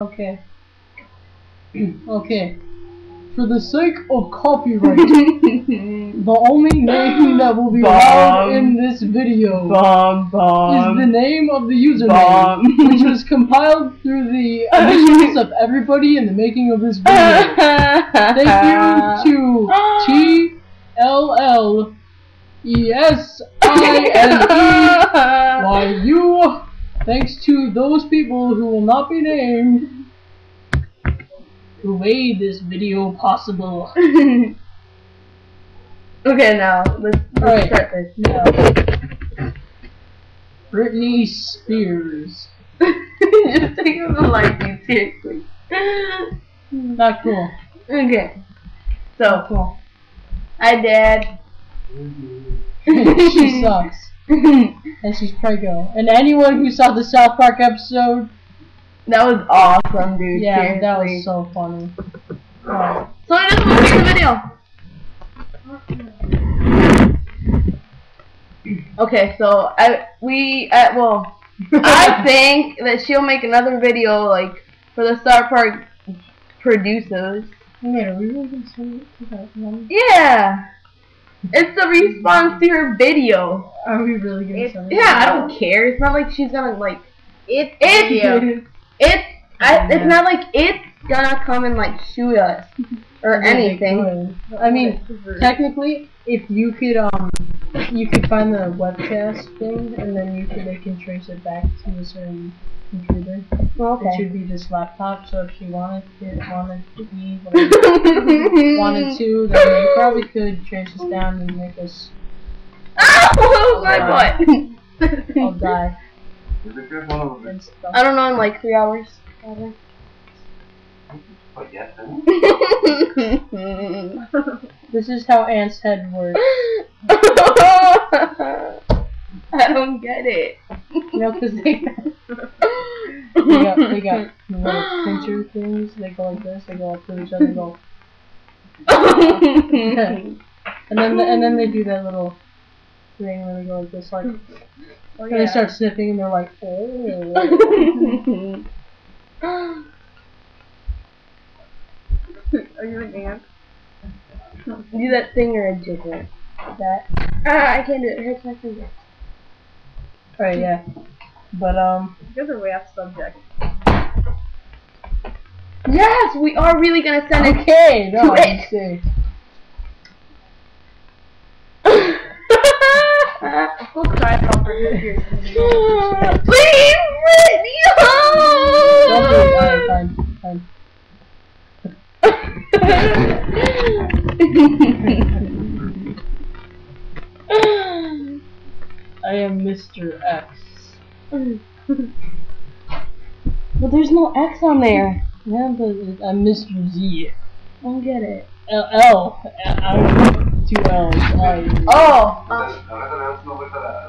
Okay. okay. For the sake of copyright, the only name that will be allowed in this video Bomb, is the name of the username, which was compiled through the initials of everybody in the making of this video. Thank you to T L L E S I N E Y U. Thanks to those people who will not be named who made this video possible. okay, now let's, let's Alright. start this. Now, Britney Spears. Just take it the life you seriously. Not cool. okay, Not so cool. hi, Dad. she sucks. And she's prego. And anyone who saw the South Park episode, That was awesome, dude. yeah, seriously. that was so funny. Alright. So I just want to make a video. Okay, so I we uh, well I think that she'll make another video like for the Star Park producers. Wait, are we really gonna say that? Yeah, it's the response to her video. Are we really gonna It's, say that? yeah, I don't care. It's not like she's gonna like It's It's- video. it's. I, it's not like it's gonna come and like shoot us or Yeah, they anything. I mean, technically, if you could, um, you could find the webcast thing, and then you could, they can trace it back to a certain computer. It Okay. should be this laptop. So if she wanted it, wanted to be, wanted to, then they probably could trace us down and make us Oh my butt. all die Is it good one of and stuff. I don't know in like three hours. probably. But yes, This is how Ant's head works. I don't get it. You know, because they, they got they got the little pincher things. They go like this. They go up to each other. and Go. And then and then they do that little thing where they go like this, like Oh, and they start sniffing, and they're like, oh. Are you an ant? do that thing or a jiggle. that. Ah, I can't do it. It hurts my finger. Right, yeah. But um, guys are way off subject. Yes, we are really gonna send it. okay, no, to I it. see. We'll cry about her here. Please, Britney, Don't do it. Alright, fine, fine. I am Mr. X. But there's no X on there. Yeah, but I'm Mr. Z. I don't get it. L L. I'm two L's. I. Oh, Ahora tenemos una vuelta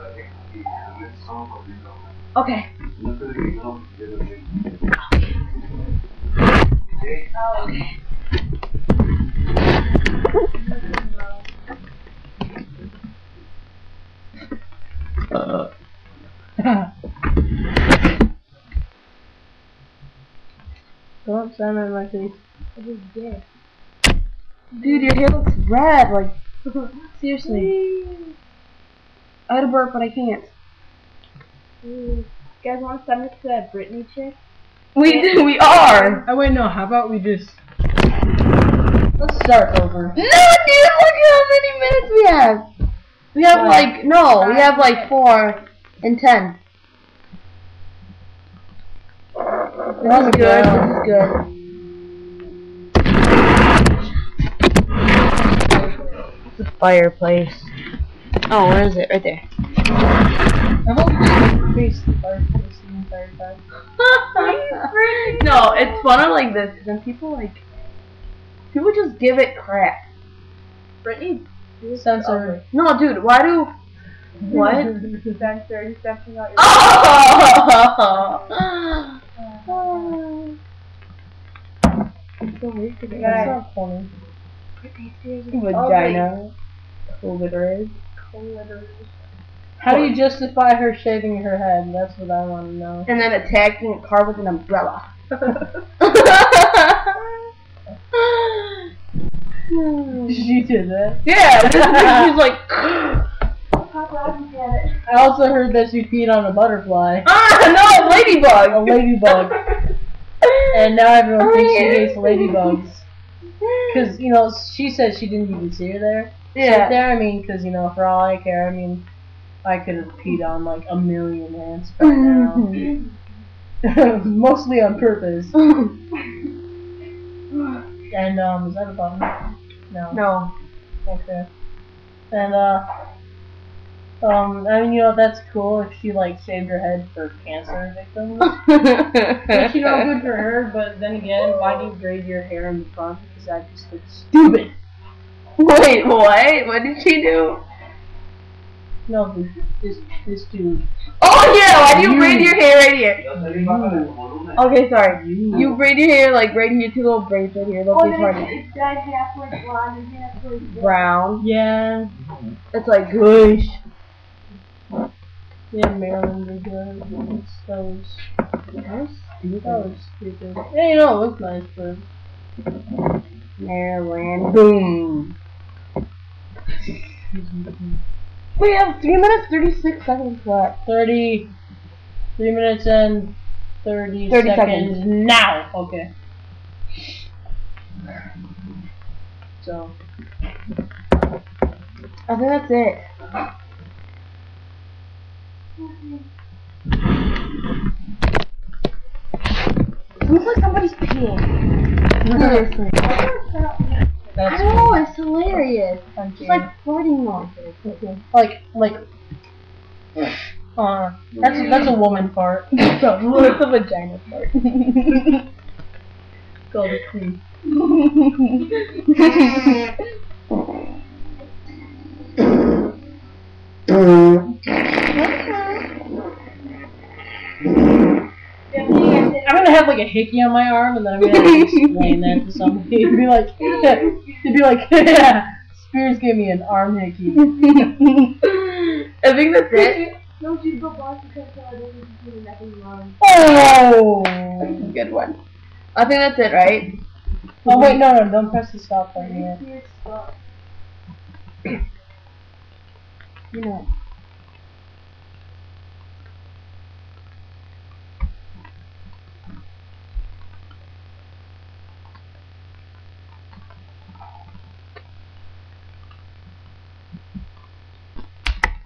No sé de qué no quiero decir. Don't stand in. Dude, your hair looks red. Like, seriously. I had a burp, but I can't. You guys want to send it to that Britney chick? We do. We are. Oh wait, no. How about we just let's start over. No, dude. Look at how many minutes we have. We have Wow. like no. We have like four and ten. This is good. This is good. The fireplace. Oh, where is it? Right there. I've only faced the fireplace the entire time. no, it's fun like this, and people like people just give it crap. Britney? Censor. No, dude, why do what? Censor, he's censoring out your. Oh! Oh! It's so weird That's Yeah. not funny. Vagina. Clitoris. How do you justify her shaving her head? That's what I want to know. And then attacking a car with an umbrella. she did that. yeah, she's like, Pop out and get it. I also heard that she peed on a butterfly, ah, no, a ladybug. A ladybug, and now everyone thinks she hates ladybugs. Because, you know, she said she didn't even see her there. Sit yeah. there, I mean, because, you know, for all I care, I mean, I could have peed on like a million ants by now. Mostly on purpose. And, um, is that a button? No. no. Okay. And, uh, um, I mean, you know, that's cool if she, like, shaved her head for cancer victims. Which, you know, good for her, but then again, why do you braid your hair in the front? Because that just looks stupid. Wait, what? What did she do? No, this, this, this dude. Oh yeah, why do you You. braid your hair right here? Yo salí baja de tu volumen. Okay, sorry. You. You braid your hair like right here, two little braids right here. They'll Oh, be then party. it's dyed halfway blonde and halfway Brown. Yeah. It's like gosh. Yeah, Maryland did that. That was, stupid. That was stupid. Yeah, you know, it looks nice, but. Maryland. Boom. We have three minutes thirty-six seconds left. 30, 3 minutes and 30, 30 seconds. seconds. now. Okay. So, I think that's it. Looks like somebody's peeing. Seriously. I that's don't it's hilarious. funky. It's like farting noises. like, like, uh, that's, that's a woman fart. So, it's a vagina fart. Called a creep. I'm gonna have like a hickey on my arm, and then I'm gonna have to explain that to somebody. It'd be like, it'd be like, yeah, Spears gave me an arm hickey. I think that's it. No, she's the boss because I didn't do nothing wrong. Oh! Good one. I think that's it, right? Oh wait, no, no, don't press the stop button yet. You know.